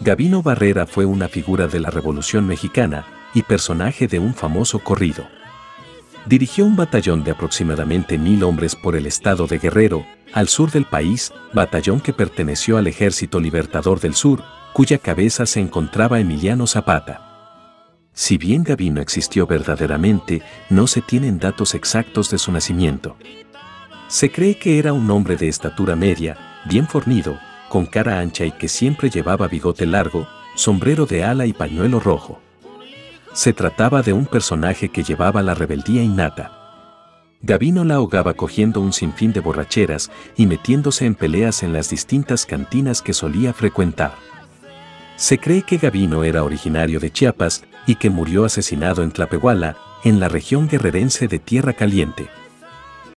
Gavino Barrera fue una figura de la Revolución Mexicana y personaje de un famoso corrido. Dirigió un batallón de aproximadamente mil hombres por el estado de Guerrero, al sur del país, batallón que perteneció al Ejército Libertador del Sur, cuya cabeza se encontraba Emiliano Zapata. Si bien Gavino existió verdaderamente, no se tienen datos exactos de su nacimiento. Se cree que era un hombre de estatura media, bien fornido, con cara ancha y que siempre llevaba bigote largo, sombrero de ala y pañuelo rojo. Se trataba de un personaje que llevaba la rebeldía innata. Gavino la ahogaba cogiendo un sinfín de borracheras y metiéndose en peleas en las distintas cantinas que solía frecuentar. Se cree que Gavino era originario de Chiapas y que murió asesinado en Tlapehuala, en la región guerrerense de Tierra Caliente.